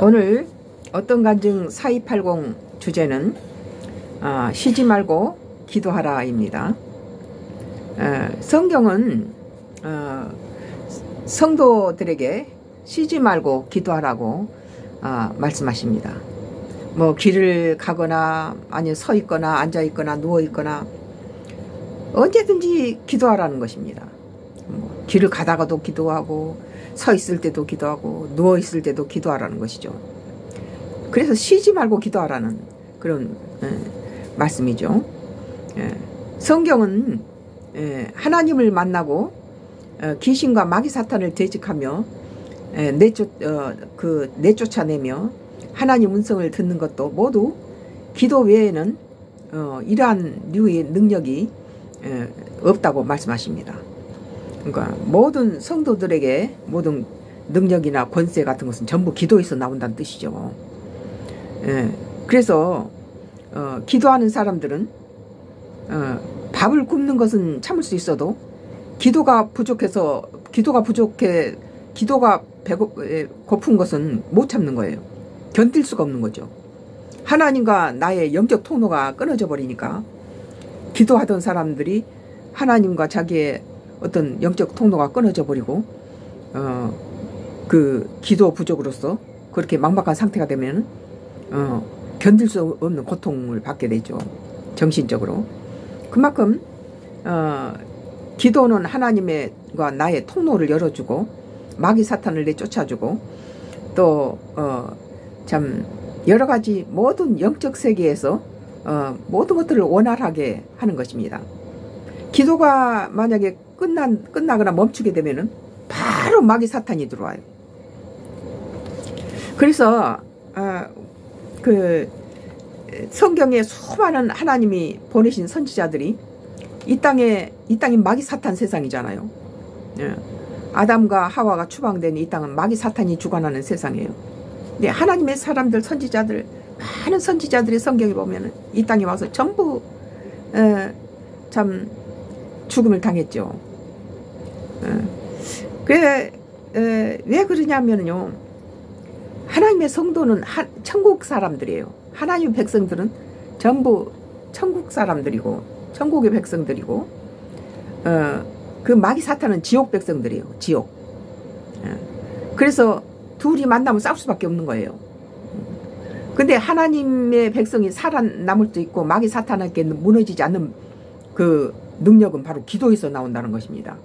오늘 어떤 간증 4280 주제는 어, 쉬지 말고 기도하라입니다. 어, 성경은 어, 성도들에게 쉬지 말고 기도하라고 어, 말씀하십니다. 뭐 길을 가거나 아니 서 있거나 앉아 있거나 누워 있거나 언제든지 기도하라는 것입니다. 뭐 길을 가다가도 기도하고 서 있을 때도 기도하고 누워 있을 때도 기도하라는 것이죠. 그래서 쉬지 말고 기도하라는 그런 에, 말씀이죠. 에, 성경은 에, 하나님을 만나고 어, 귀신과 마귀 사탄을 대적하며 내쫓 어, 그 내쫓아내며 하나님 음성을 듣는 것도 모두 기도 외에는 어, 이러한 류의 능력이 에, 없다고 말씀하십니다. 그러니까 모든 성도들에게 모든 능력이나 권세 같은 것은 전부 기도에서 나온다는 뜻이죠. 예, 그래서 어, 기도하는 사람들은 어, 밥을 굶는 것은 참을 수 있어도 기도가 부족해서 기도가 부족해 기도가 배고 고픈 것은 못 참는 거예요. 견딜 수가 없는 거죠. 하나님과 나의 영적 통로가 끊어져 버리니까 기도하던 사람들이 하나님과 자기의 어떤 영적 통로가 끊어져 버리고 어, 그 기도 부족으로서 그렇게 막막한 상태가 되면 어, 견딜 수 없는 고통을 받게 되죠. 정신적으로. 그만큼 어, 기도는 하나님과 나의 통로를 열어주고 마귀 사탄을 내쫓아주고 또참 어, 여러 가지 모든 영적 세계에서 어, 모든 것들을 원활하게 하는 것입니다. 기도가 만약에 끝난, 끝나거나 멈추게 되면은 바로 마귀 사탄이 들어와요. 그래서, 아, 그, 성경에 수많은 하나님이 보내신 선지자들이 이 땅에, 이 땅이 마귀 사탄 세상이잖아요. 예. 아담과 하와가 추방된 이 땅은 마귀 사탄이 주관하는 세상이에요. 근데 하나님의 사람들, 선지자들, 많은 선지자들의 성경에 보면은 이 땅에 와서 전부, 에, 참, 죽음을 당했죠. 그래, 왜 그러냐면요. 하나님의 성도는 하, 천국 사람들이에요. 하나님 백성들은 전부 천국 사람들이고, 천국의 백성들이고, 어, 그 마귀 사탄은 지옥 백성들이에요. 지옥. 그래서 둘이 만나면 싸울 수밖에 없는 거예요. 근데 하나님의 백성이 살아남을 수 있고 마귀 사탄에게 무너지지 않는 그 능력은 바로 기도에서 나온다는 것입니다.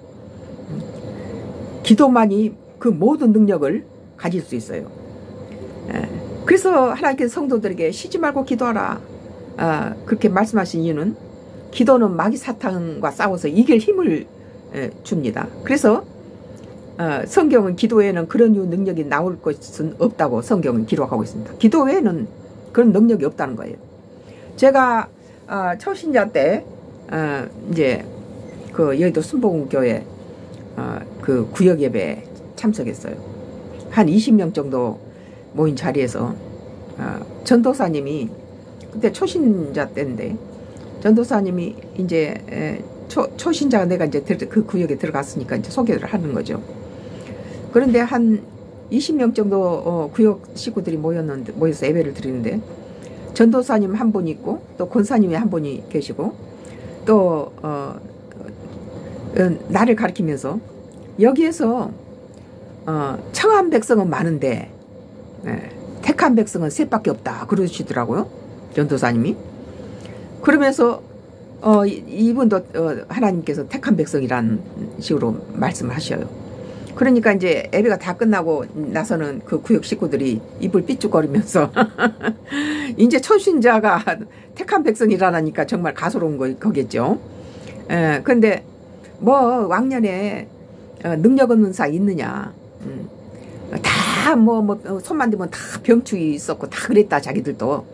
기도만이 그 모든 능력을 가질 수 있어요. 예. 그래서 하나님께서 성도들에게 쉬지 말고 기도하라. 아, 그렇게 말씀하신 이유는 기도는 마귀 사탄과 싸워서 이길 힘을 예, 줍니다. 그래서 어, 성경은 기도에는 그런 능력이 나올 것은 없다고 성경은 기록하고 있습니다. 기도 외에는 그런 능력이 없다는 거예요. 제가 어, 초신자 때 어, 이제 그 여의도 순복음교회 어, 그 구역 예배에 참석했어요. 한 20명 정도 모인 자리에서 어, 전도사님이 그때 초신자 때인데 전도사님이 이제 에, 초, 초신자가 내가 이제 그 구역에 들어갔으니까 이제 소개를 하는 거죠. 그런데 한 20명 정도 어, 구역 식구들이 모였는데 모여서 예배를 드리는데 전도사님 한 분 있고 또 권사님이 한 분이 계시고 또 어, 어, 나를 가리키면서 여기에서 어, 청한 백성은 많은데 네, 택한 백성은 셋밖에 없다 그러시더라고요 전도사님이 그러면서 어, 이분도 어, 하나님께서 택한 백성이라는 식으로 말씀하셔요. 그러니까 이제 예배가 다 끝나고 나서는 그 구역 식구들이 입을 삐죽거리면서 이제 초신자가 택한 백성이라니까 정말 가소로운 거, 거겠죠. 에, 근데 뭐 왕년에 어, 능력 없는 사 있느냐. 음. 다뭐 뭐 손만 대면 다 병추 있었고 다 그랬다 자기들도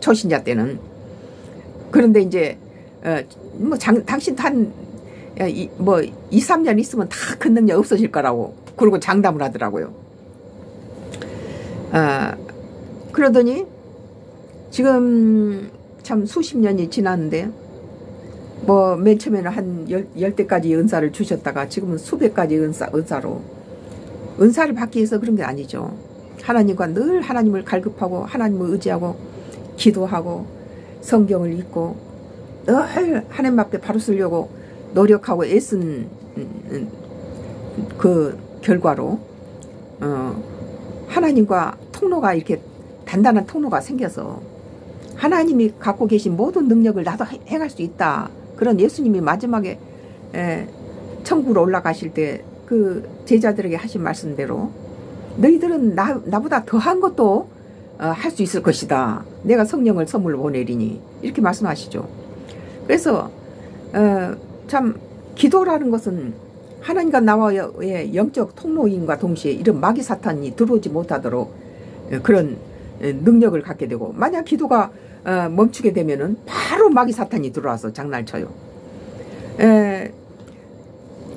초신자 때는 그런데 이제 어, 뭐 장, 당신 뭐 2, 3년 있으면 다 그 능력 없어질 거라고 그러고 장담을 하더라고요. 아, 그러더니 지금 참 수십 년이 지났는데 뭐 맨 처음에는 한 열, 열 대까지 은사를 주셨다가 지금은 수백 가지 은사, 은사로 은사를 받기 위해서 그런 게 아니죠. 하나님과 늘 하나님을 갈급하고 하나님을 의지하고 기도하고 성경을 읽고 늘 하나님 앞에 바로 쓰려고 노력하고 애쓴 그 결과로 어 하나님과 통로가 이렇게 단단한 통로가 생겨서 하나님이 갖고 계신 모든 능력을 나도 행할 수 있다. 그런 예수님이 마지막에 에, 천국으로 올라가실 때 그 제자들에게 하신 말씀대로 너희들은 나, 나보다 더한 것도 어, 할 수 있을 것이다. 내가 성령을 선물로 보내리니 이렇게 말씀하시죠. 그래서 어, 참 기도라는 것은 하나님과 나와의 영적 통로인과 동시에 이런 마귀 사탄이 들어오지 못하도록 그런 능력을 갖게 되고 만약 기도가 어, 멈추게 되면은 바로 마귀 사탄이 들어와서 장난을 쳐요. 에,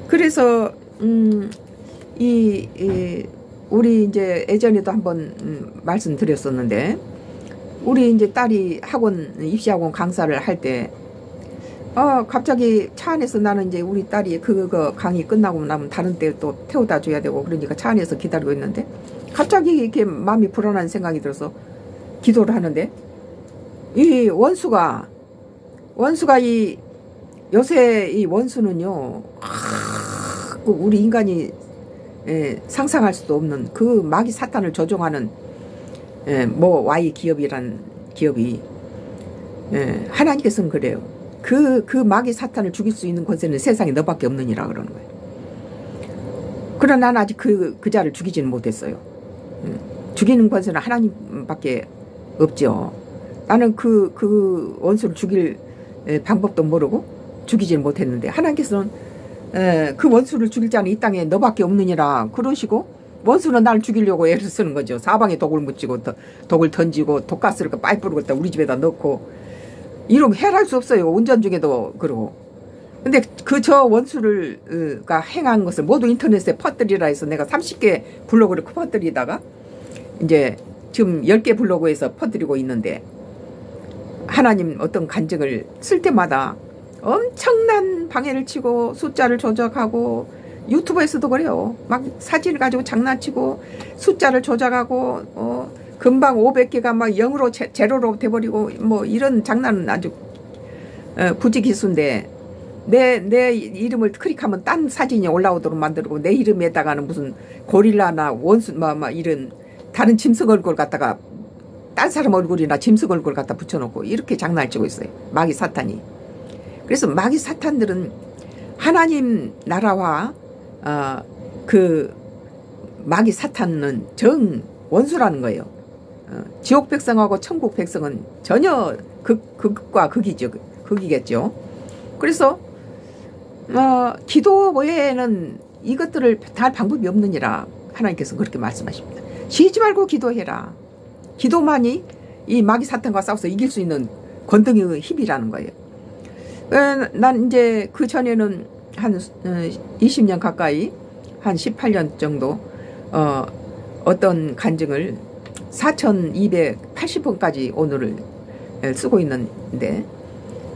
그래서 음, 이, 이 우리 이제 예전에도 한번 음, 말씀드렸었는데 우리 이제 딸이 학원 입시학원 강사를 할때 어, 갑자기 차 안에서 나는 이제 우리 딸이 그거 강의 끝나고 나면 다른 때 또 태워다 줘야 되고 그러니까 차 안에서 기다리고 있는데 갑자기 이렇게 마음이 불안한 생각이 들어서 기도를 하는데 이 원수가 원수가 이 요새 이 원수는요 아, 그 우리 인간이 예, 상상할 수도 없는 그 마귀 사탄을 조종하는 예, 뭐 Y 기업이란 기업이 예, 하나님께서는 그래요. 그, 그 마귀 사탄을 죽일 수 있는 권세는 세상에 너밖에 없느니라 그러는 거예요. 그러나 나는 아직 그, 그 자를 죽이지는 못했어요. 음, 죽이는 권세는 하나님밖에 없죠. 나는 그, 그 원수를 죽일 방법도 모르고 죽이지는 못했는데 하나님께서는 그 원수를 죽일 자는 이 땅에 너밖에 없느니라 그러시고 원수는 날 죽이려고 애를 쓰는 거죠. 사방에 독을 묻히고 독을 던지고 독가스를 그 파이프를 갖다 우리 집에다 넣고 이러면 해할 수 없어요. 운전 중에도 그러고. 근데 그 저 원수를가 행한 것을 모두 인터넷에 퍼뜨리라 해서 내가 30개 블로그를 퍼뜨리다가 이제 지금 10개 블로그에서 퍼뜨리고 있는데 하나님 어떤 간증을 쓸 때마다 엄청난 방해를 치고 숫자를 조작하고 유튜브에서도 그래요. 막 사진을 가지고 장난치고 숫자를 조작하고 어 금방 500개가 막 0으로 제, 제로로 돼버리고 뭐 이런 장난은 아주 어, 굳이 기수인데 내, 내 이름을 클릭하면 딴 사진이 올라오도록 만들고 내 이름에다가는 무슨 고릴라나 원수 뭐, 뭐 이런 다른 짐승 얼굴 갖다가 딴 사람 얼굴이나 짐승 얼굴 갖다 붙여놓고 이렇게 장난을 치고 있어요. 마귀 사탄이. 그래서 마귀 사탄들은 하나님 나라와 어, 그 마귀 사탄은 정 원수라는 거예요. 어, 지옥 백성하고 천국 백성은 전혀 극, 극과 극이죠. 극이겠죠. 그래서 어, 기도 외에는 이것들을 다 방법이 없느니라 하나님께서 그렇게 말씀하십니다. 쉬지 말고 기도해라. 기도만이 이 마귀 사탄과 싸워서 이길 수 있는 권능의 힘이라는 거예요. 어, 난 이제 그 전에는 한 20년 어, 가까이 한 18년 정도 어, 어떤 간증을 4,280번까지 오늘을 쓰고 있는데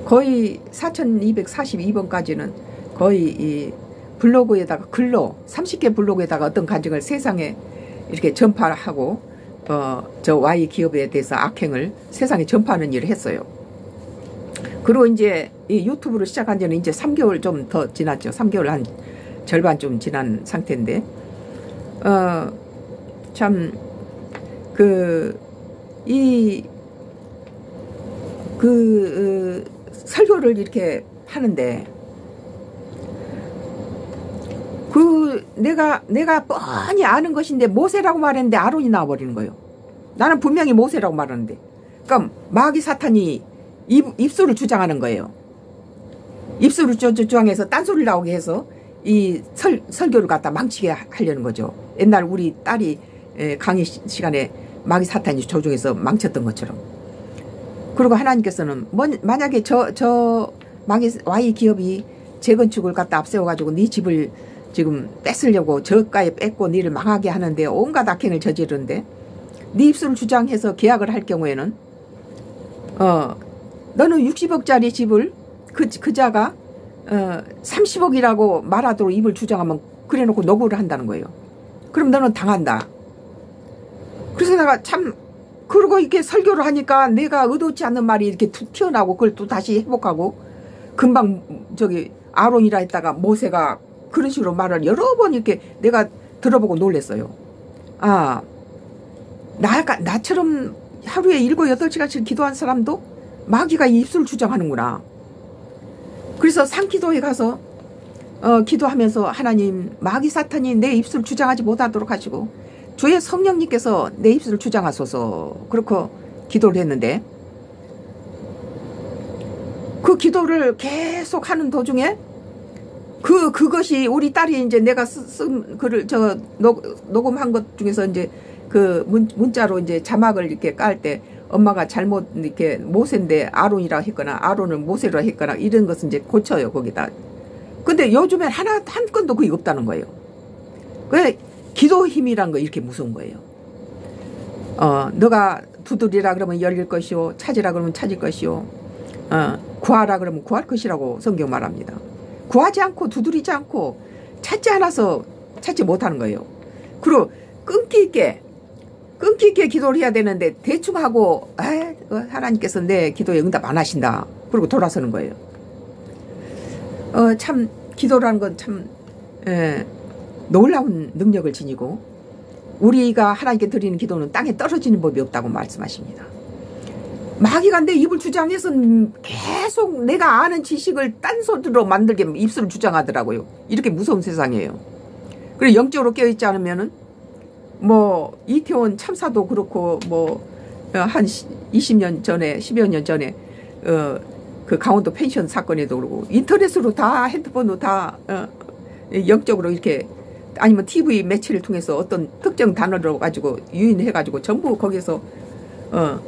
거의 4,242번까지는 거의 이 블로그에다가 글로 30개 블로그에다가 어떤 간증을 세상에 이렇게 전파하고 어, 저 Y 기업에 대해서 악행을 세상에 전파하는 일을 했어요. 그리고 이제 이 유튜브를 시작한 지는 이제 3개월 좀 더 지났죠. 3개월 한 절반 좀 지난 상태인데, 어, 참, 그, 이, 그, 어, 설교를 이렇게 하는데, 그 내가 내가 뻔히 아는 것인데 모세라고 말했는데 아론이 나와버리는 거예요. 나는 분명히 모세라고 말하는데, 그러니까 마귀 사탄이 입, 입술을 주장하는 거예요. 입술을 주장해서 딴소리를 나오게 해서 이 설, 설교를 갖다 망치게 하려는 거죠. 옛날 우리 딸이 강의 시간에 마귀 사탄이 조종해서 망쳤던 것처럼. 그리고 하나님께서는 만약에 저, 저 마귀 와이 기업이 재건축을 갖다 앞세워가지고 네 집을 지금 뺏으려고 저가에 뺏고 니를 망하게 하는데 온갖 악행을 저지르는데 네 입술을 주장해서 계약을 할 경우에는 어 너는 60억짜리 집을 그, 그 자가 어 30억이라고 말하도록 입을 주장하면 그래놓고 노고를 한다는 거예요. 그럼 너는 당한다. 그래서 내가 참 그러고 이렇게 설교를 하니까 내가 의도치 않는 말이 이렇게 툭 튀어나오고 그걸 또 다시 회복하고 금방 저기 아론이라 했다가 모세가 그런 식으로 말을 여러 번 이렇게 내가 들어보고 놀랬어요. 아, 나, 나처럼 하루에 일곱, 여덟 시간씩 기도한 사람도 마귀가 입술을 주장하는구나. 그래서 상기도에 가서 어, 기도하면서 하나님 마귀 사탄이 내 입술 주장하지 못하도록 하시고 주의 성령님께서 내 입술을 주장하소서 그렇게 기도를 했는데 그 기도를 계속 하는 도중에 그 그것이 우리 딸이 이제 내가 쓴 글을 저 녹, 녹음한 것 중에서 이제 그 문, 문자로 이제 자막을 이렇게 깔 때 엄마가 잘못 이렇게 모세인데 아론이라 했거나 아론을 모세로 했거나 이런 것은 이제 고쳐요 거기다. 근데 요즘엔 하나 한 건도 거의 없다는 거예요. 그 기도 힘이란 거 이렇게 무서운 거예요. 어, 너가 두드리라 그러면 열릴 것이요, 찾으라 그러면 찾을 것이요, 어, 구하라 그러면 구할 것이라고 성경 말합니다. 구하지 않고 두드리지 않고 찾지 않아서 찾지 못하는 거예요. 그리고 끈기 있게 끈기 있게 기도를 해야 되는데 대충 하고 아, 하나님께서 내 기도에 응답 안 하신다. 그리고 돌아서는 거예요. 어, 참 기도라는 건참 예, 놀라운 능력을 지니고 우리가 하나님께 드리는 기도는 땅에 떨어지는 법이 없다고 말씀하십니다. 마귀가 내 입을 주장해서 계속 내가 아는 지식을 딴소리로 만들게 입술을 주장하더라고요. 이렇게 무서운 세상이에요. 그리고 영적으로 깨어있지 않으면은 뭐 이태원 참사도 그렇고 뭐 한 20년 전에 10여 년 전에 어 그 강원도 펜션 사건에도 그러고 인터넷으로 다 핸드폰으로 다 어, 영적으로 이렇게 아니면 TV 매체를 통해서 어떤 특정 단어를 가지고 유인해 가지고 전부 거기서 어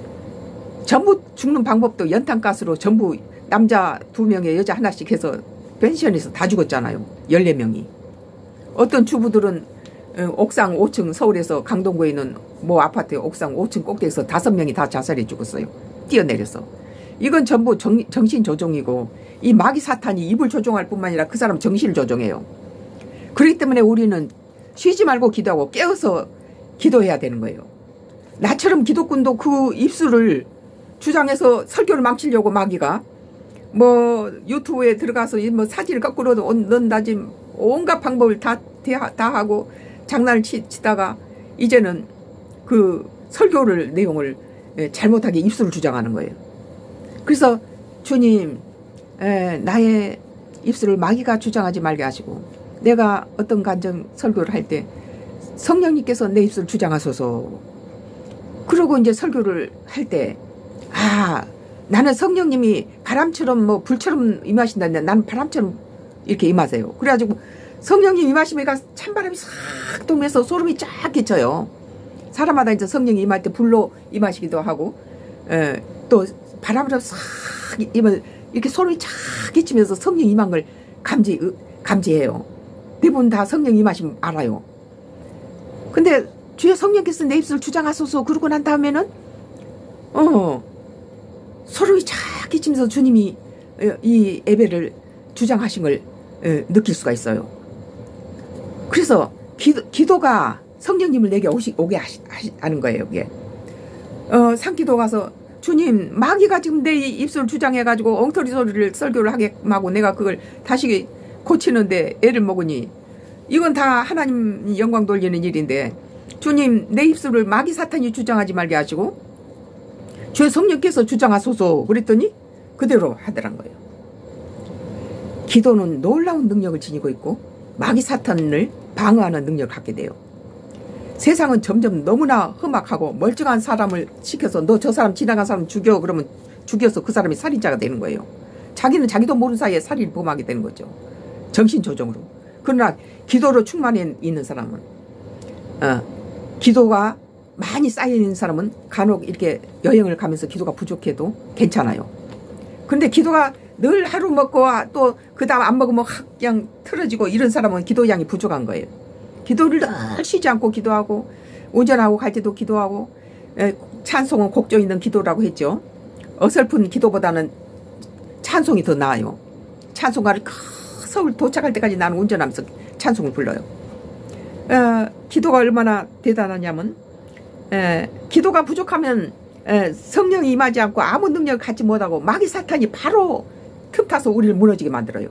전부 죽는 방법도 연탄가스로 전부 남자 두 명에 여자 하나씩 해서 펜션에서 다 죽었잖아요. 14명이. 어떤 주부들은 어, 옥상 5층 서울에서 강동구에 있는 뭐 아파트 옥상 5층 꼭대기에서 다섯 명이 다 자살해 죽었어요. 뛰어내려서. 이건 전부 정, 정신 조종이고 이 마귀 사탄이 입을 조종할 뿐만 아니라 그 사람 정신을 조종해요. 그렇기 때문에 우리는 쉬지 말고 기도하고 깨어서 기도해야 되는 거예요. 나처럼 기독군도 그 입술을 주장해서 설교를 망치려고 마귀가 뭐 유튜브에 들어가서 뭐 사진을 거꾸로 넣는다지 온갖 방법을 다, 다 하고 장난을 치, 치다가 이제는 그 설교를 내용을 예, 잘못하게 입술을 주장하는 거예요. 그래서 주님 에, 나의 입술을 마귀가 주장하지 말게 하시고 내가 어떤 간정 설교를 할 때 성령님께서 내 입술을 주장하소서 그러고 이제 설교를 할 때 아 나는 성령님이 바람처럼 뭐 불처럼 임하신다는데 나는 바람처럼 이렇게 임하세요. 그래가지고 성령님 임하시니까 찬바람이 싹 돌면서 소름이 쫙 끼쳐요. 사람마다 이제 성령이 임할 때 불로 임하시기도 하고, 에, 예, 또 바람으로 싹 임을 이렇게 소름이 쫙 끼치면서 성령 임한 걸 감지, 감지해요. 대부분 다 성령 임하심 알아요. 근데 주의 성령께서 내 입술을 주장하소서 그러고 난 다음에는, 어, 쫙 끼치면서 주님이 어, 이 예배를 주장하신 걸 어, 느낄 수가 있어요. 그래서 기도, 기도 가 성령님을 내게 오시, 오게 하시, 하는 거예요, 이게. 어, 산기도 가서 주님, 마귀가 지금 내 입술 주장해가지고 엉터리 소리를 설교를 하게 하고 내가 그걸 다시 고치는데 애를 먹으니 이건 다 하나님 영광 돌리는 일인데 주님, 내 입술을 마귀 사탄이 주장하지 말게 하시고 주의 성령께서 주장하소서 그랬더니 그대로 하더란 거예요. 기도는 놀라운 능력을 지니고 있고 마귀 사탄을 방어하는 능력을 갖게 돼요. 세상은 점점 너무나 험악하고 멀쩡한 사람을 시켜서 너 저 사람 지나간 사람 죽여 그러면 죽여서 그 사람이 살인자가 되는 거예요. 자기는 자기도 모르는 사이에 살인을 범하게 되는 거죠. 정신조정으로. 그러나 기도로 충만해 있는 사람은 어, 기도가 많이 쌓여 있는 사람은 간혹 이렇게 여행을 가면서 기도가 부족해도 괜찮아요. 그런데 기도가 늘 하루 먹고 또 그 다음 안 먹으면 그냥 틀어지고 이런 사람은 기도량이 부족한 거예요. 기도를 늘 쉬지 않고 기도하고 운전하고 갈 때도 기도하고 찬송은 곡조 있는 기도라고 했죠. 어설픈 기도보다는 찬송이 더 나아요. 찬송가를 서울 도착할 때까지 나는 운전하면서 찬송을 불러요. 어, 기도가 얼마나 대단하냐면 에, 기도가 부족하면 에, 성령이 임하지 않고 아무 능력을 갖지 못하고 마귀 사탄이 바로 틈타서 우리를 무너지게 만들어요.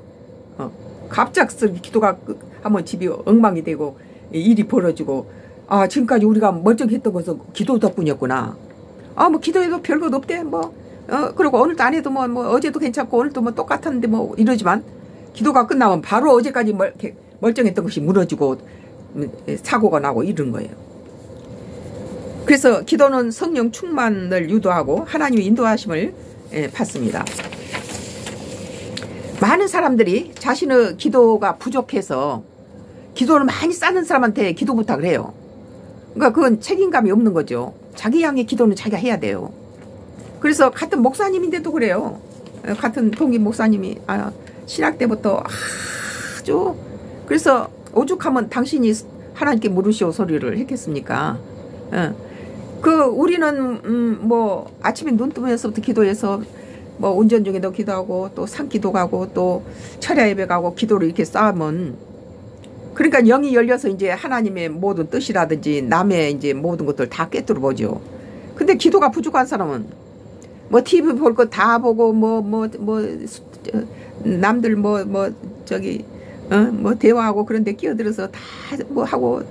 어, 갑작스럽게 기도가 한번 집이 엉망이 되고 일이 벌어지고 아 지금까지 우리가 멀쩡했던 것은 기도 덕분이었구나. 아 뭐 기도해도 별것 없대 뭐 어, 그리고 오늘도 안 해도 뭐, 뭐 어제도 괜찮고 오늘도 뭐 똑같았는데 뭐 이러지만 기도가 끝나면 바로 어제까지 멀, 멀쩡했던 것이 무너지고 음, 사고가 나고 이런 거예요. 그래서 기도는 성령 충만을 유도하고 하나님의 인도하심을 예, 받습니다. 많은 사람들이 자신의 기도가 부족해서 기도를 많이 쌓는 사람한테 기도 부탁을 해요. 그러니까 그건 책임감이 없는 거죠. 자기 양의 기도는 자기가 해야 돼요. 그래서 같은 목사님인데도 그래요. 어, 같은 동기 목사님이 아, 신학 때부터 아주 그래서 오죽하면 당신이 하나님께 물으시오 소리를 했겠습니까? 어. 그 우리는 음, 뭐 아침에 눈 뜨면서부터 기도해서 뭐 운전 중에도 기도하고 또 산기도 가고 또 철야 예배 가고 기도를 이렇게 쌓으면 그러니까 영이 열려서 이제 하나님의 모든 뜻이라든지 남의 이제 모든 것들 다 꿰뚫어 보죠. 근데 기도가 부족한 사람은 뭐 TV 볼 거 다 보고 뭐 뭐뭐 뭐, 뭐, 남들 뭐뭐 뭐 저기 어뭐 대화하고 그런데 끼어들어서 다 뭐 하고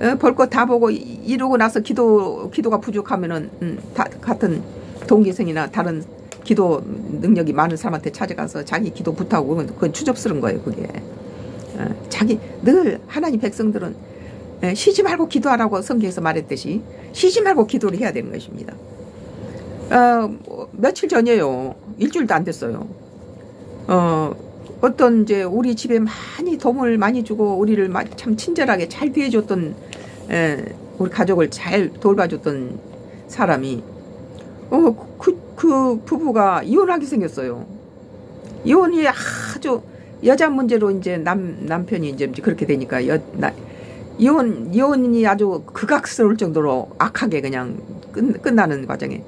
어, 볼거다 보고 이러고 나서 기도 기도가 부족하면은 음, 다 같은 동기생이나 다른 기도 능력이 많은 사람한테 찾아가서 자기 기도 부탁하고 그건 추접스러운 거예요 그게 어, 자기 늘 하나님 백성들은 에, 쉬지 말고 기도하라고 성경에서 말했듯이 쉬지 말고 기도를 해야 되는 것입니다. 어, 뭐, 며칠 전이에요. 일주일도 안 됐어요. 어, 어떤 이제 우리 집에 많이 도움을 많이 주고 우리를 참 친절하게 잘 대해줬던 에, 우리 가족을 잘 돌봐줬던 사람이 어, 그, 그 부부가 이혼하게 생겼어요. 이혼이 아주 여자 문제로 이제 남, 남편이 이제 그렇게 되니까 여, 나, 이혼, 이혼이 아주 극악스러울 정도로 악하게 그냥 끝, 끝나는 과정에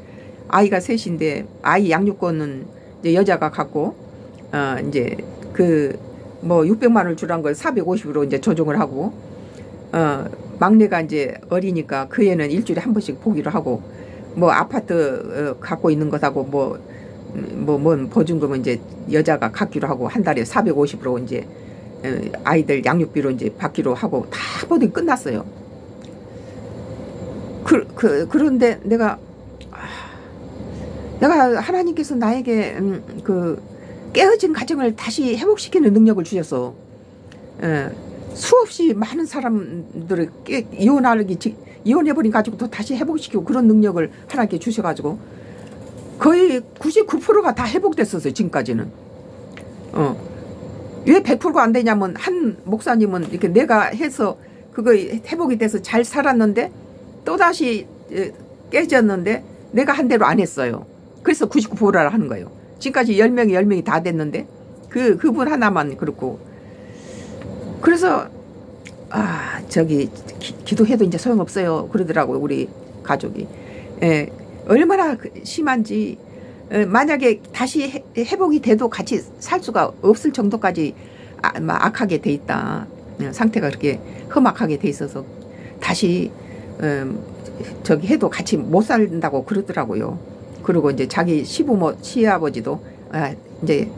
아이가 셋인데 아이 양육권은 이제 여자가 갖고 어 이제 그 뭐 600만 원을 주란 걸 450으로 이제 조정을 하고 어 막내가 이제 어리니까 그 애는 일주일에 한 번씩 보기로 하고 뭐 아파트 어, 갖고 있는 것하고 뭐 뭐, 뭔 보증금은 이제 여자가 갖기로 하고 한 달에 450으로 이제 어, 아이들 양육비로 이제 받기로 하고 다 모든 끝났어요. 그, 그, 그런데 내가 내가 하나님께서 나에게 음, 그 깨어진 가정을 다시 회복시키는 능력을 주셔서 에, 수없이 많은 사람들을 깨, 이혼하기 이혼해버린 가지고 다시 회복시키고 그런 능력을 하나님께 주셔가지고 거의 99%가 다 회복됐었어요 지금까지는 어. 왜 100%가 안 되냐면 한 목사님은 이렇게 내가 해서 그거 회복이 돼서 잘 살았는데 또다시 깨졌는데 내가 한 대로 안 했어요 그래서 99%라 하는 거예요. 지금까지 10명이 10명이 다 됐는데 그 그분 하나만 그렇고. 그래서 아 저기 기, 도해도 이제 소용없어요. 그러더라고요 우리 가족이. 예, 얼마나 그 심한지 예, 만약에 다시 회복이 돼도 같이 살 수가 없을 정도까지 아, 악하게 돼 있다. 예, 상태가 그렇게 험악하게 돼 있어서 다시 음, 저기 해도 같이 못 산다고 그러더라고요. 그리고 이제 자기 시부모 시아버지도 아, 이제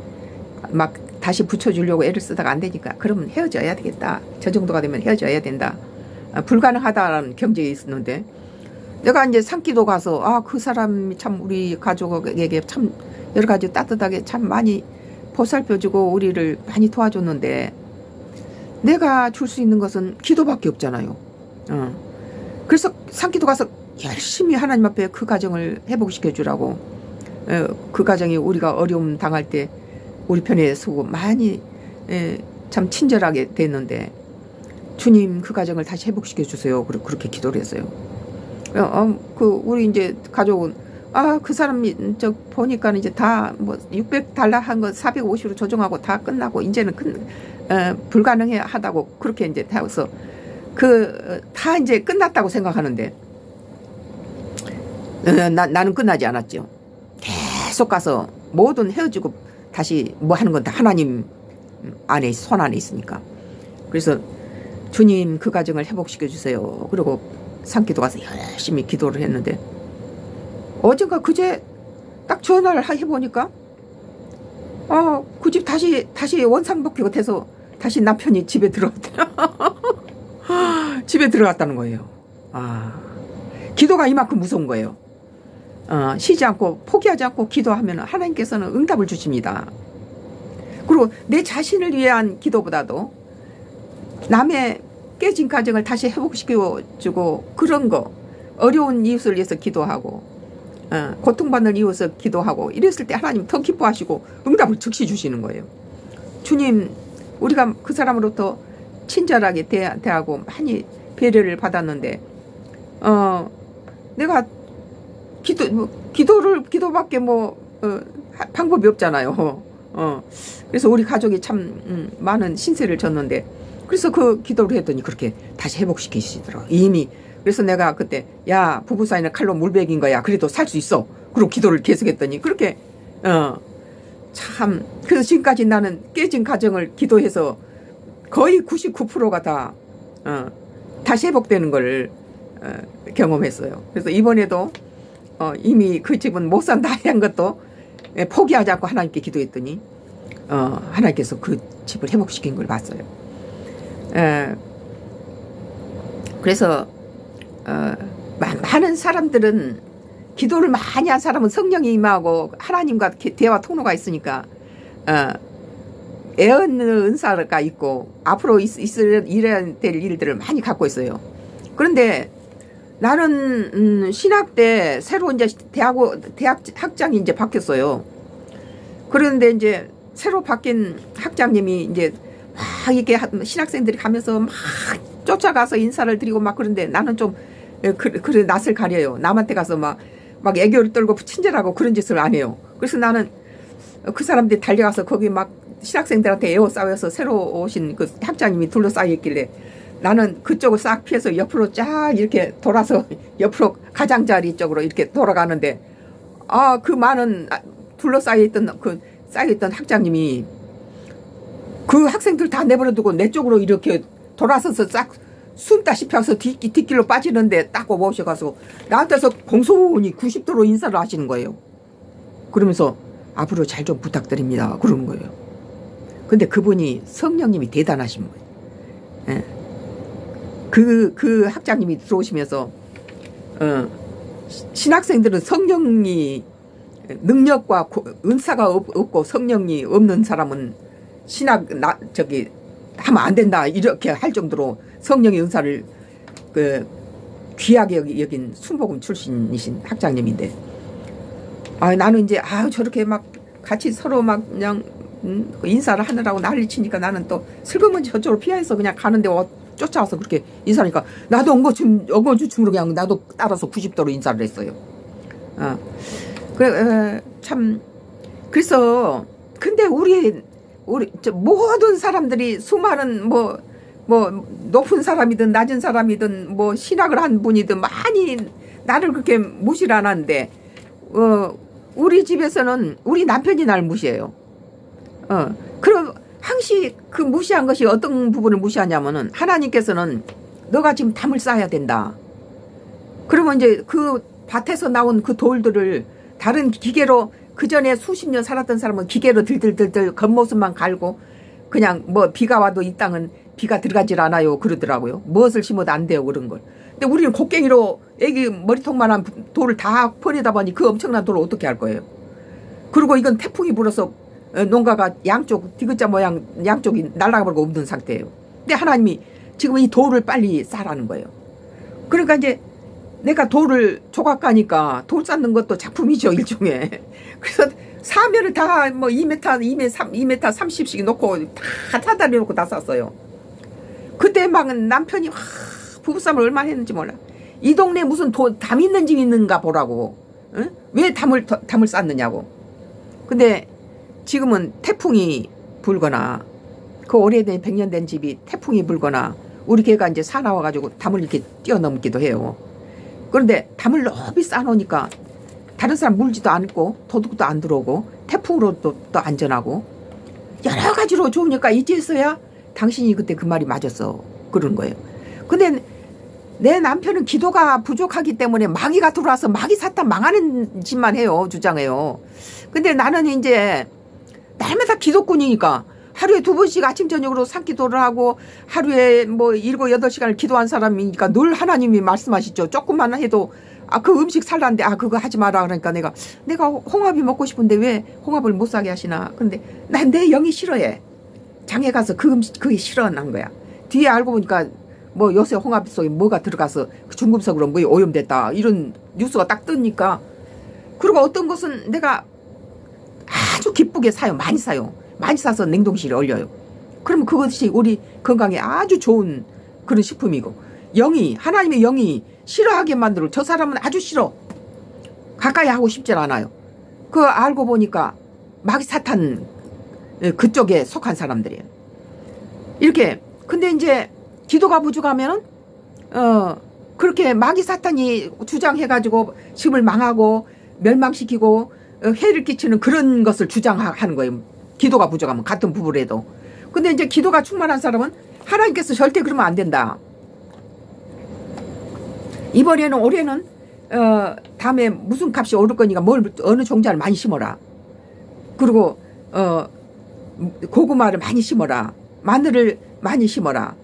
막 다시 붙여주려고 애를 쓰다가 안 되니까 그러면 헤어져야 되겠다. 저 정도가 되면 헤어져야 된다. 아, 불가능하다는 경제에 있었는데 내가 이제 산기도 가서 아 그 사람이 참 우리 가족에게 참 여러 가지 따뜻하게 참 많이 보살펴주고 우리를 많이 도와줬는데 내가 줄 수 있는 것은 기도밖에 없잖아요. 어. 그래서 산기도 가서 열심히 하나님 앞에 그 가정을 회복시켜 주라고 그 가정이 우리가 어려움 당할 때 우리 편에 서고 많이 참 친절하게 됐는데 주님 그 가정을 다시 회복시켜 주세요. 그렇게 기도를 했어요. 어, 어, 그 우리 이제 가족은 아 그 사람이 저 보니까는 이제 다 뭐 600달러 한 거 450으로 조정하고 다 끝나고 이제는 큰, 어, 불가능해 하다고 그렇게 이제 되어서 그 다 이제 끝났다고 생각하는데 어, 나, 나는 끝나지 않았죠. 계속 가서 모든 헤어지고 다시 뭐 하는 건 다 하나님 안에 손 안에 있으니까. 그래서 주님 그 가정을 회복시켜 주세요. 그리고 산기도 가서 열심히 기도를 했는데 어젠가 그제 딱 전화를 해보니까 어, 그 집 다시 다시 원상복귀가 돼서 다시 남편이 집에 들어갔다. 집에 들어갔다는 거예요. 아, 기도가 이만큼 무서운 거예요. 어, 쉬지 않고 포기하지 않고 기도하면 하나님께서는 응답을 주십니다. 그리고 내 자신을 위한 기도보다도 남의 깨진 가정을 다시 회복시켜주고 그런 거 어려운 이웃을 위해서 기도하고 어, 고통받는 이웃을 기도하고 이랬을 때 하나님 더 기뻐하시고 응답을 즉시 주시는 거예요. 주님 우리가 그 사람으로부터 친절하게 대, 하고 많이 배려를 받았는데 어 내가 기도 뭐, 기도를 기도밖에 뭐 어, 방법이 없잖아요. 어. 그래서 우리 가족이 참 음, 많은 신세를 졌는데 그래서 그 기도를 했더니 그렇게 다시 회복시키시더라고 이미. 그래서 내가 그때 야 부부 사이는 칼로 물베긴 거야. 그래도 살 수 있어. 그리고 기도를 계속했더니 그렇게 어 참 그래서 지금까지 나는 깨진 가정을 기도해서 거의 99%가 다 어, 다시 회복되는 걸 어, 경험했어요. 그래서 이번에도 어, 이미 그 집은 못 산다 한 것도 예, 포기하지 않고 하나님께 기도했더니 어, 하나님께서 그 집을 회복시킨 걸 봤어요. 에, 예. 그래서 어, 많은 사람들은 기도를 많이 한 사람은 성령이 임하고 하나님과 대화 통로가 있으니까 어, 애언는 은사가 있고 앞으로 있, 있을 일해야 될 일들을 많이 갖고 있어요. 그런데 나는 음, 신학 때 새로 이제 대학 대학 학장이 이제 바뀌었어요. 그런데 이제 새로 바뀐 학장님이 이제 막 이렇게 신학생들이 가면서 막 쫓아가서 인사를 드리고 막 그런데 나는 좀 예, 그, 그래 낯을 가려요. 남한테 가서 막, 막 애교를 떨고 친절하고 그런 짓을 안 해요. 그래서 나는 그 사람들이 달려가서 거기 막 신학생들한테 에워싸여서 새로 오신 그 학장님이 둘러싸여 있길래 나는 그쪽을 싹 피해서 옆으로 쫙 이렇게 돌아서 옆으로 가장자리 쪽으로 이렇게 돌아가는데 아 그 많은 아, 둘러싸여 있던 그 쌓여 있던 학장님이 그 학생들 다 내버려두고 내 쪽으로 이렇게 돌아서서 싹 숨다시피 해서 뒷, 뒷길로 빠지는데 딱 모셔가서 나한테서 공손히 90도로 인사를 하시는 거예요. 그러면서 앞으로 잘 좀 부탁드립니다. 그러는 거예요. 근데 그분이 성령님이 대단하신 거예요. 예. 그, 그 학장님이 들어오시면서, 어, 신학생들은 성령이 능력과 은사가 없고 성령이 없는 사람은 신학, 나, 저기, 하면 안 된다. 이렇게 할 정도로 성령의 은사를 그 귀하게 여긴 순복음 출신이신 학장님인데 아 나는 이제 아 저렇게 막 같이 서로 막 그냥 음, 그 인사를 하느라고 난리 치니까 나는 또 슬그머니 저쪽으로 피해서 그냥 가는데 어, 쫓아와서 그렇게 인사하니까 나도 엉거춤 엉거주춤으로 그냥 나도 따라서 90도로 인사를 했어요. 어. 그래 참 그래서 근데 우리 우리 모든 사람들이 수많은 뭐뭐 뭐 높은 사람이든 낮은 사람이든 뭐 신학을 한 분이든 많이 나를 그렇게 무시를 안 하는데 어 우리 집에서는 우리 남편이 날 무시해요. 어 그럼 항시 그 무시한 것이 어떤 부분을 무시하냐면은 하나님께서는 너가 지금 담을 쌓아야 된다. 그러면 이제 그 밭에서 나온 그 돌들을 다른 기계로 그 전에 수십 년 살았던 사람은 기계로 들들들들 겉모습만 갈고 그냥 뭐 비가 와도 이 땅은 비가 들어가질 않아요 그러더라고요. 무엇을 심어도 안 돼요 그런 걸. 근데 우리는 곡괭이로 애기 머리통만한 돌을 다 퍼내다 보니 그 엄청난 돌을 어떻게 할 거예요. 그리고 이건 태풍이 불어서 어, 농가가 양쪽 디귿자 모양 양쪽이 날아가 버리고 없는 상태예요. 근데 하나님이 지금 이 돌을 빨리 쌓라는 거예요. 그러니까 이제 내가 돌을 조각가니까 돌 쌓는 것도 작품이죠 일종의. 그래서 사면을 다 뭐 2m, 2m, 3, 2m 30씩 놓고 다 사다리 놓고 다 쌌어요. 그때 막 남편이 와, 부부싸움을 얼마나 했는지 몰라. 이 동네 무슨 도, 담 있는 집 있는가 보라고. 응? 왜 담을 담을 쌓느냐고. 근데 지금은 태풍이 불거나 그 오래된 100년 된 집이 태풍이 불거나 우리 개가 이제 사나와가지고 담을 이렇게 뛰어넘기도 해요. 그런데 담을 높이 쌓아놓으니까 다른 사람 물지도 않고 도둑도 안 들어오고 태풍으로도 또 안전하고 여러 가지로 좋으니까 이제서야 당신이 그때 그 말이 맞았어 그러는 거예요. 근데 내 남편은 기도가 부족하기 때문에 마귀가 들어와서 마귀 사탄 망하는 짓만 해요. 주장해요. 근데 나는 이제 날마다 기도꾼이니까. 하루에 두 번씩 아침 저녁으로 산기도를 하고 하루에 뭐 일곱 여덟 시간을 기도한 사람이니까 늘 하나님이 말씀하시죠. 조금만 해도 아 그 음식 살라는데 아 그거 하지 마라. 그러니까 내가 내가 홍합이 먹고 싶은데 왜 홍합을 못 사게 하시나. 근데 난 내 영이 싫어해. 장에 가서 그 음식 그게 싫어하는 거야. 뒤에 알고 보니까 뭐 요새 홍합 속에 뭐가 들어가서 중금속으로 뭐 오염됐다. 이런 뉴스가 딱 뜨니까. 그리고 어떤 것은 내가 기쁘게 사요. 많이 사요. 많이 사서 냉동실에 얼려요. 그러면 그것이 우리 건강에 아주 좋은 그런 식품이고 영이 하나님의 영이 싫어하게 만들어 저 사람은 아주 싫어. 가까이 하고 싶질 않아요. 그 알고 보니까 마귀 사탄 그쪽에 속한 사람들이에요. 이렇게 근데 이제 기도가 부족하면 어 그렇게 마귀 사탄이 주장해가지고 집을 망하고 멸망시키고 어, 해를 끼치는 그런 것을 주장하는 거예요. 기도가 부족하면 같은 부부라도. 근데 이제 기도가 충만한 사람은 하나님께서 절대 그러면 안 된다. 이번에는 올해는 어 다음에 무슨 값이 오를 거니까 뭘 어느 종자를 많이 심어라. 그리고 어 고구마를 많이 심어라. 마늘을 많이 심어라.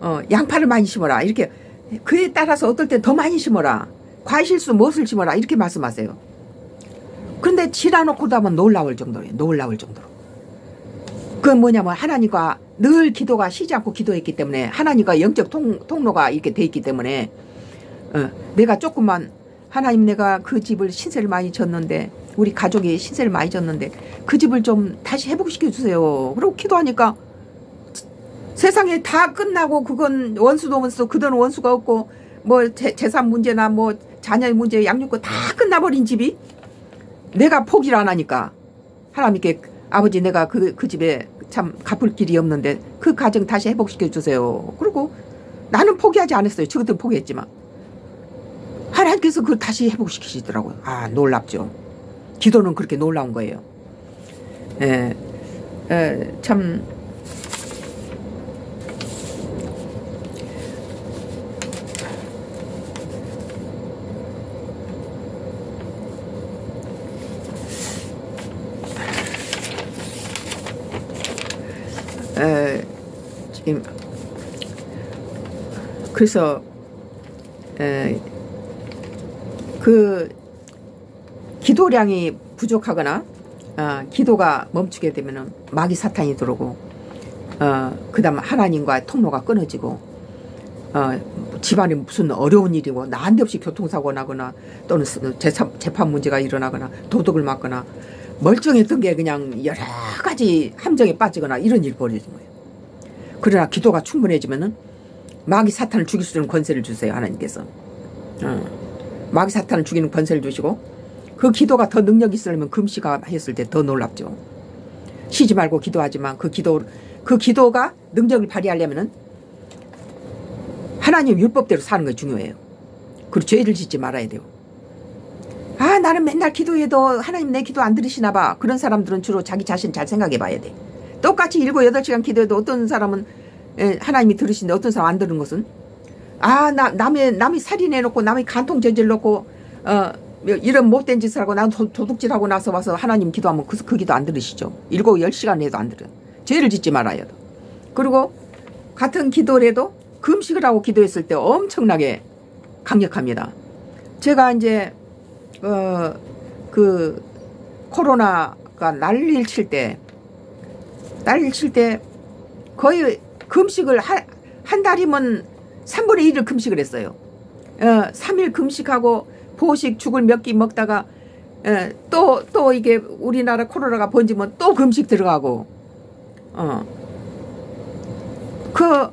어 양파를 많이 심어라. 이렇게 그에 따라서 어떨 때 더 많이 심어라. 과실수 무엇을 심어라. 이렇게 말씀하세요. 그런데 지나놓고 나면 놀라울 정도예요. 놀라울 정도로. 그건 뭐냐면 하나님과 늘 기도가 쉬지 않고 기도했기 때문에 하나님과 영적 통, 통로가 이렇게 돼 있기 때문에 어, 내가 조금만 하나님 내가 그 집을 신세를 많이 졌는데 우리 가족이 신세를 많이 졌는데 그 집을 좀 다시 회복시켜 주세요. 그리고 기도하니까 세상에 다 끝나고 그건 원수도 원수 그돈 원수가 없고 뭐 재, 재산 문제나 뭐 자녀의 문제 양육고 다 끝나버린 집이 내가 포기를 안 하니까 하나님께 아버지 내가 그, 그 집에 참 갚을 길이 없는데 그 가정 다시 회복시켜 주세요. 그리고 나는 포기하지 않았어요. 저것들 포기했지만 하나님께서 그걸 다시 회복시키시더라고요. 아 놀랍죠. 기도는 그렇게 놀라운 거예요. 예, 예, 참 에, 지금 그래서 에, 그 기도량이 부족하거나 어, 기도가 멈추게 되면은 마귀 사탄이 들어오고 어, 그다음 하나님과 통로가 끊어지고 어, 집안에 무슨 어려운 일이고 난데없이 교통사고 나거나 또는 재판, 재판 문제가 일어나거나 도덕을 맞거나 멀쩡했던 게 그냥 여러 가지 함정에 빠지거나 이런 일이 벌어진 거예요. 그러나 기도가 충분해지면은 마귀 사탄을 죽일 수 있는 권세를 주세요 하나님께서. 어. 마귀 사탄을 죽이는 권세를 주시고 그 기도가 더 능력 있으려면 금시가 했을 때 더 놀랍죠. 쉬지 말고 기도하지만 그 기도 그 기도가 능력을 발휘하려면은 하나님 율법대로 사는 게 중요해요. 그리고 죄를 짓지 말아야 돼요. 아 나는 맨날 기도해도 하나님 내 기도 안 들으시나 봐. 그런 사람들은 주로 자기 자신 잘 생각해 봐야 돼. 똑같이 일곱 여덟 시간 기도해도 어떤 사람은 예, 하나님이 들으시는데 어떤 사람 안 들은 것은 아 나 남의 남이 살인해 놓고 남이 간통 저질러놓고 어 이런 못된 짓을 하고 난 도둑질하고 나서 와서 하나님 기도하면 그, 그 기도 안 들으시죠. 일곱 열 시간 해도 안 들어. 죄를 짓지 말아요. 그리고 같은 기도를 해도 금식을 하고 기도했을 때 엄청나게 강력합니다. 제가 이제 어, 그 코로나가 난리를 칠 때, 난리를 칠 때 거의 금식을 한, 한 달이면 3분의 1을 금식을 했어요. 어, 3일 금식하고 보식 죽을 몇 끼 먹다가 어, 또, 또 이게 우리나라 코로나가 번지면 또 금식 들어가고, 어. 그,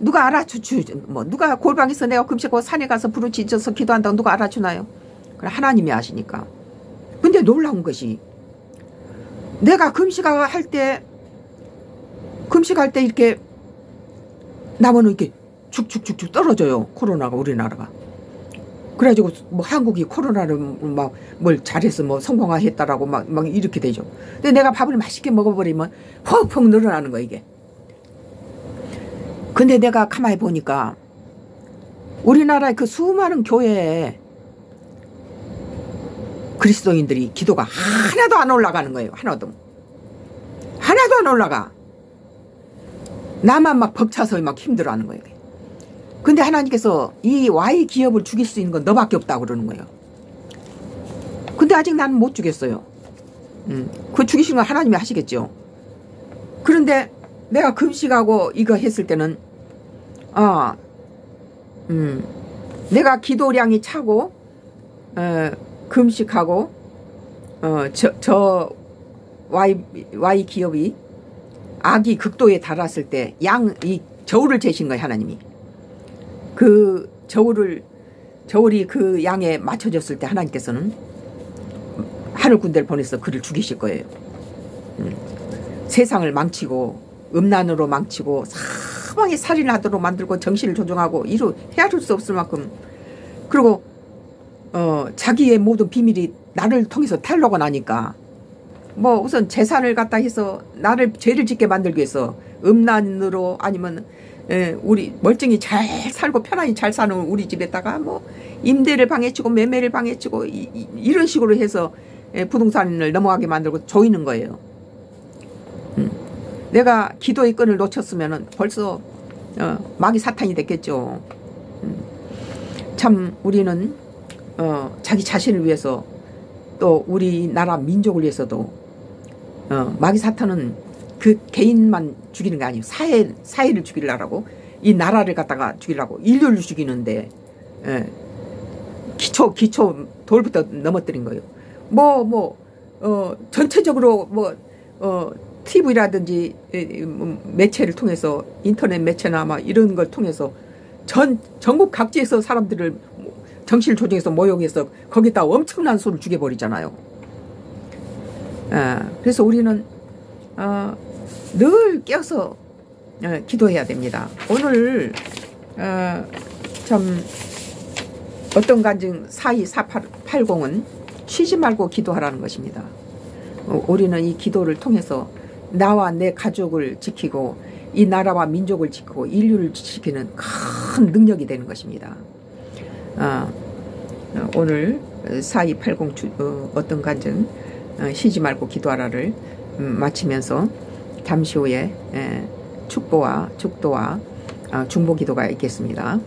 누가 알아주주, 뭐, 누가 골방에서 내가 금식하고 산에 가서 부르짖어서 기도한다고 누가 알아주나요? 하나님이 아시니까. 근데 놀라운 것이 내가 금식할 때 금식할 때 이렇게 나무는 이렇게 쭉쭉쭉쭉 떨어져요. 코로나가 우리나라가. 그래가지고 뭐 한국이 코로나를 막 뭘 잘해서 뭐 성공했다라고 막, 막 이렇게 되죠. 근데 내가 밥을 맛있게 먹어버리면 퍽퍽 늘어나는 거 이게. 근데 내가 가만히 보니까 우리나라의 그 수많은 교회에 그리스도인들이 기도가 하나도 안 올라가는 거예요. 하나도. 하나도 안 올라가. 나만 막 벅차서 막 힘들어하는 거예요. 근데 하나님께서 이 Y 기업을 죽일 수 있는 건 너밖에 없다고 그러는 거예요. 근데 아직 나는 못 죽였어요. 음, 그 죽이시는 건 하나님이 하시겠죠. 그런데 내가 금식하고 이거 했을 때는 아, 음, 내가 기도량이 차고 어, 금식하고 어, 저, 저 Y, Y 기업이 악이 극도에 달았을 때 양 이 저울을 재신 거예요 하나님이. 그 저울을 저울이 그 양에 맞춰졌을 때 하나님께서는 하늘 군대를 보내서 그를 죽이실 거예요. 음. 세상을 망치고 음란으로 망치고 사방에 살인하도록 만들고 정신을 조종하고 이루 헤아릴 수 없을 만큼. 그리고 어 자기의 모든 비밀이 나를 통해서 탈로가 나니까 뭐 우선 재산을 갖다 해서 나를 죄를 짓게 만들기 위해서 음란으로 아니면 에, 우리 멀쩡히 잘 살고 편안히 잘 사는 우리 집에다가 뭐 임대를 방해치고 매매를 방해치고 이, 이, 이런 식으로 해서 에, 부동산을 넘어가게 만들고 조이는 거예요. 음. 내가 기도의 끈을 놓쳤으면 벌써 어, 마귀 사탄이 됐겠죠. 음. 참 우리는 어, 자기 자신을 위해서 또 우리나라 민족을 위해서도 어, 마귀 사탄은 그 개인만 죽이는 게 아니에요. 사회, 사회를 죽이려고 이 나라를 갖다가 죽이려고 인류를 죽이는데 예, 기초 기초 돌부터 넘어뜨린 거예요. 뭐뭐 어, 전체적으로 뭐 어, TV라든지 뭐 매체를 통해서 인터넷 매체나 막 이런 걸 통해서 전 전국 각지에서 사람들을 정신을 조정해서 모욕해서 거기다 엄청난 수를 죽여버리잖아요. 아, 그래서 우리는 어, 늘 깨어서 어, 기도해야 됩니다. 오늘 어, 참 어떤 간증 42480은 쉬지 말고 기도하라는 것입니다. 어, 우리는 이 기도를 통해서 나와 내 가족을 지키고 이 나라와 민족을 지키고 인류를 지키는 큰 능력이 되는 것입니다. 어, 오늘 4280 주, 어, 어떤 간증 어, 쉬지 말고 기도하라를 음, 마치면서 잠시 후에 에, 축보와 축도와 어, 중보 기도가 있겠습니다.